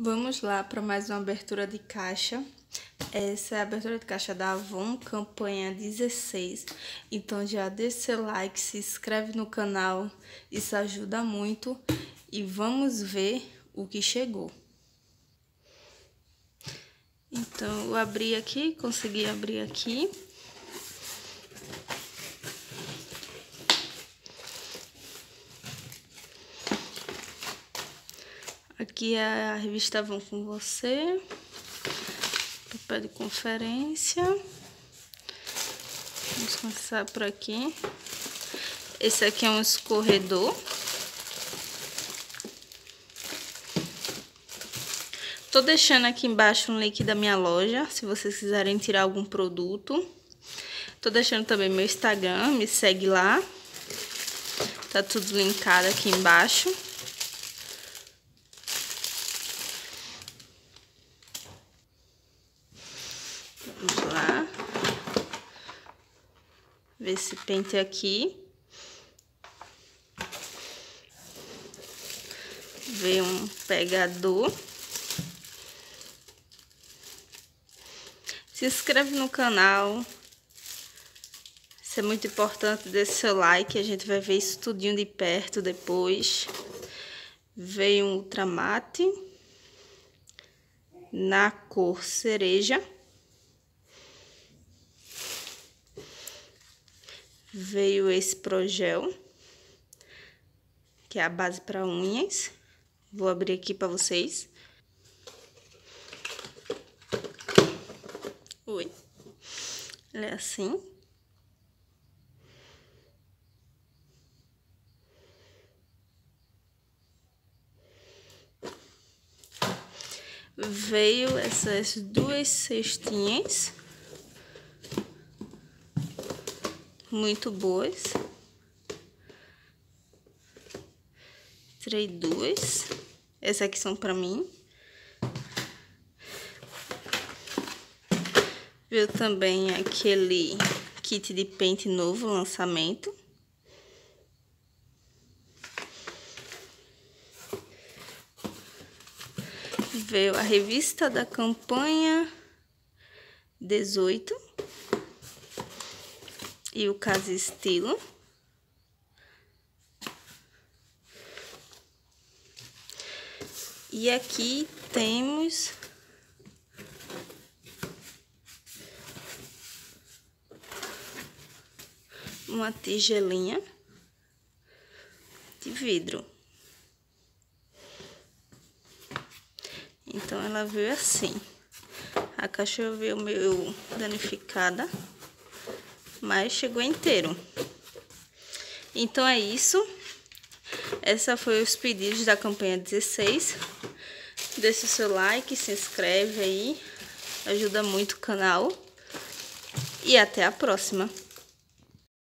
Vamos lá para mais uma abertura de caixa. Essa é a abertura de caixa da Avon, campanha 16. Então já deixa seu like, se inscreve no canal, isso ajuda muito. E vamos ver o que chegou. Então eu abri aqui, consegui abrir aqui. Aqui é a revista Vão com Você. Papel de conferência. Vamos começar por aqui. Esse aqui é um escorredor. Tô deixando aqui embaixo um link da minha loja, se vocês quiserem tirar algum produto. Tô deixando também meu Instagram, me segue lá. Tá tudo linkado aqui embaixo. Vamos lá. Ver esse pente aqui. Ver um pegador. Se inscreve no canal. Isso é muito importante, deixe seu like, a gente vai ver isso tudinho de perto depois. Veio um ultramate na cor cereja. Veio esse Progel, que é a base para unhas. Vou abrir aqui para vocês. Oi. É assim. Veio essas duas cestinhas. Muito boas. Tirei duas. Essas aqui são pra mim. Viu também aquele kit de pente novo, lançamento. Veio a revista da campanha 18 e o caso estilo. E aqui temos uma tigelinha de vidro. Então, ela veio assim. A caixa veio meio danificada mas chegou inteiro. Então é isso. Essa foi os pedidos da campanha 16. Deixa o seu like, se inscreve aí. Ajuda muito o canal. E até a próxima.